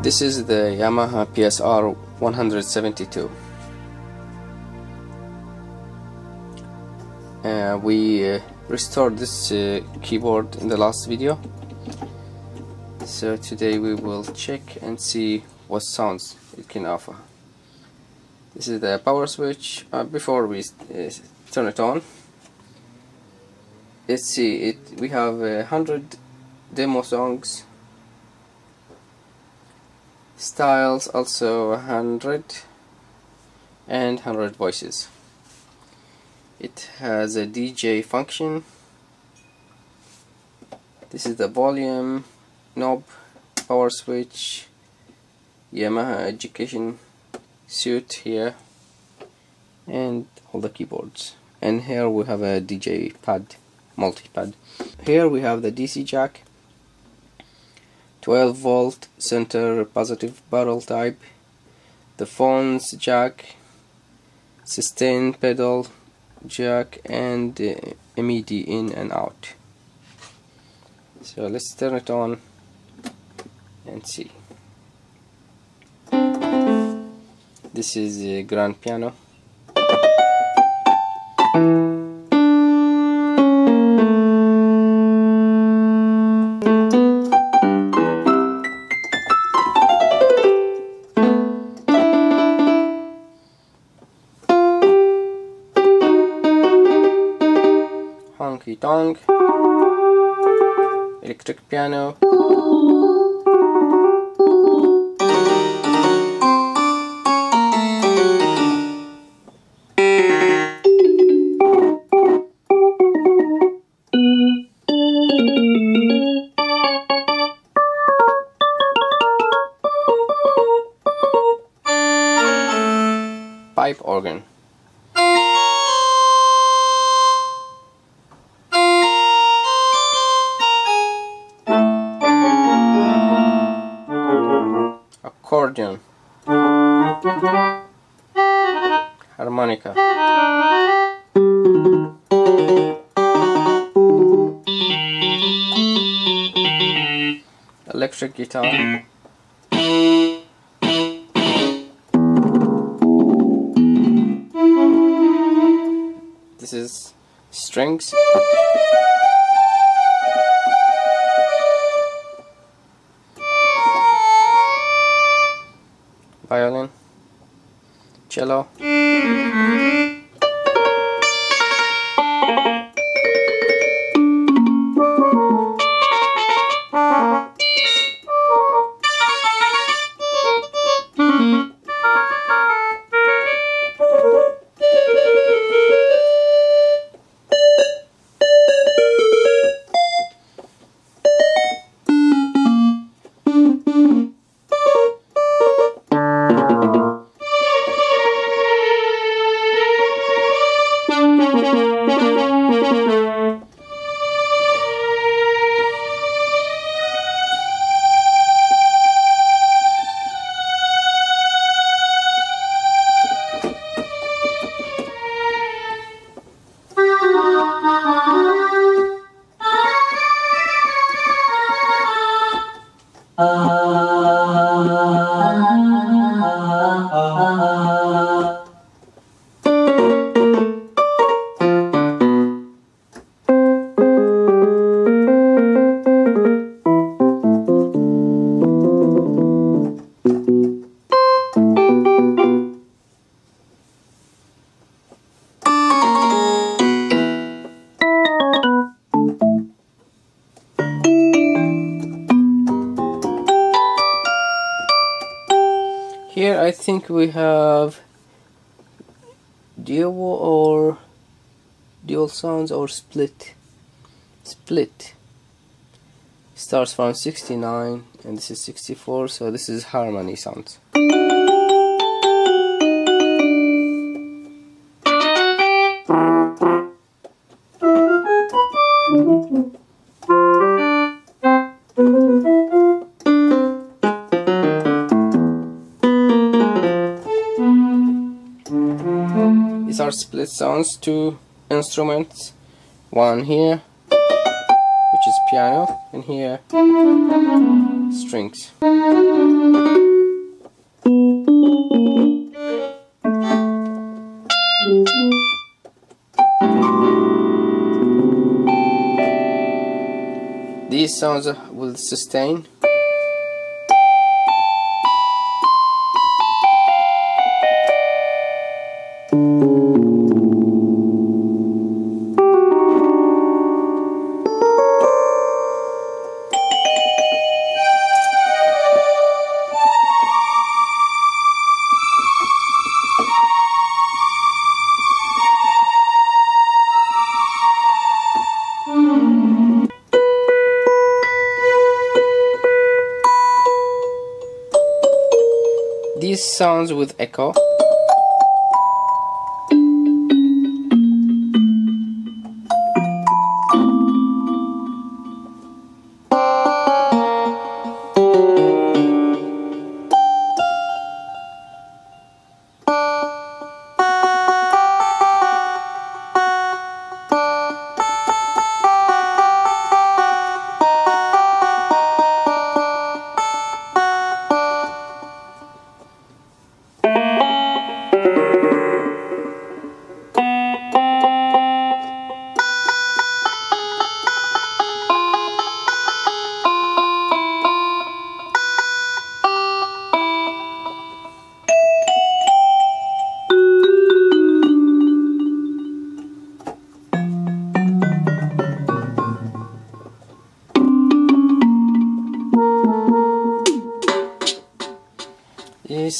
This is the Yamaha PSR 172 uh, we uh, restored this uh, keyboard in the last video. So today we will check and see what sounds it can offer this is the power switch. Uh, before we uh, turn it on let's see it we have a hundred demo songs. Styles also 100 and 100 voices. It has a DJ function. This is the volume knob power switch Yamaha education suit here and all the keyboards. And here we have a DJ pad multi-pad. Here we have the DC jack 12 volt center positive barrel type the phones jack sustain pedal jack and uh, MIDI in and out. So let's turn it on and see this is a grand piano. Honky tonk. Electric piano organ accordion. Harmonica. Electric guitar strings violin. Cello We have duo or dual sounds or split. Split starts from 69 and this is 64 so this is harmony sounds. These are split sounds two instruments one here which is piano and here strings. These sounds will sustain sounds with echo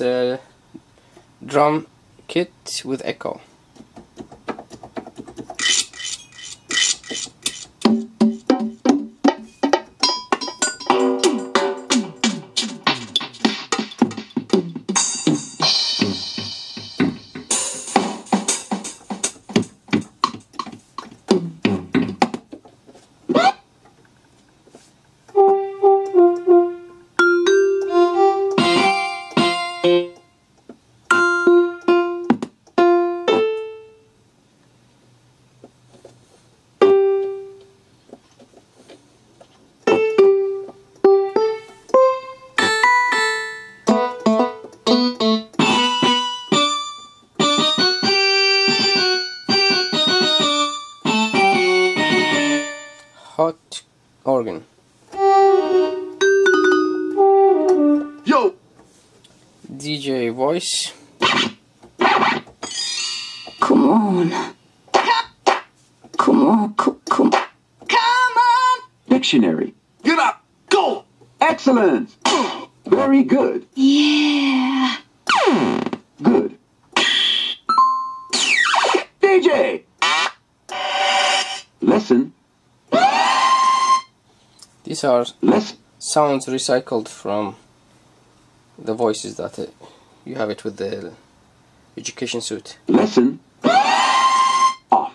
a uh, drum kit with echo. Organ. Yo! DJ voice. Come on. Come on, come, come. Come on! Dictionary. Get up! Go! Excellent. Very good. Yeah. Good. DJ. Lesson. These are sounds recycled from the voices that uh, you have it with the education suit. Lesson. Off.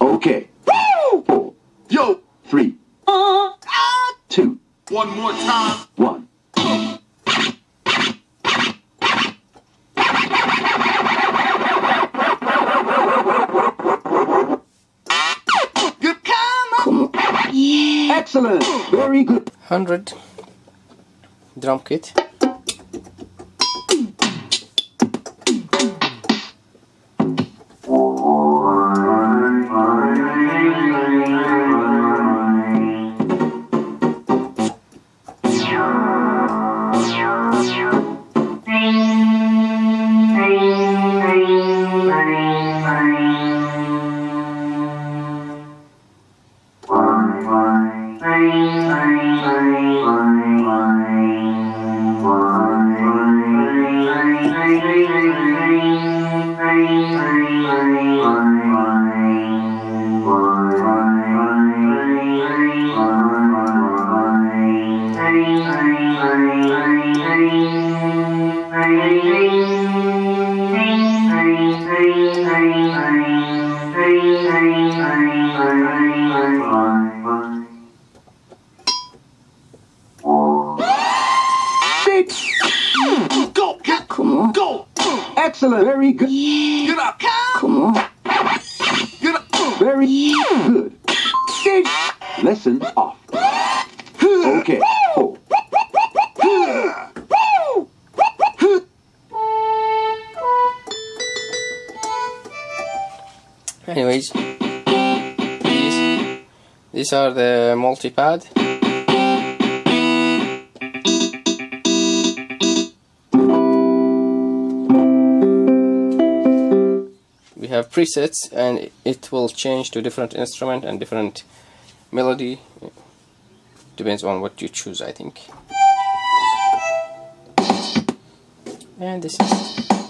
Okay. Four, Yo! three, two, One more time. one. Very good. 100 drum kit. Excellent. Very good. Get up. Come on. Get up. Very good. Stage. Lesson off. Okay. Four. Anyways, these, these are the multi-pad. Have presets and it will change to different instrument and different melody. Depends on what you choose, I think. And this is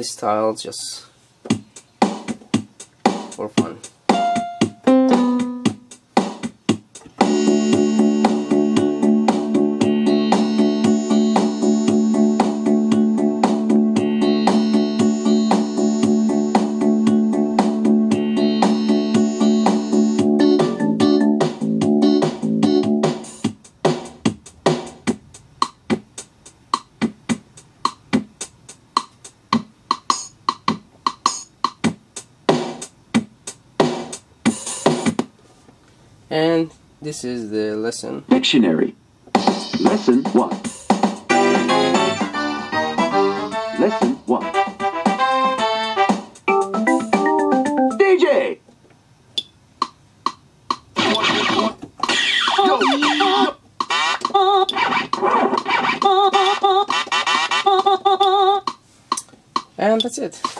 the style just for fun and this is the lesson Dictionary. Lesson one. Lesson one. DJ. and that's it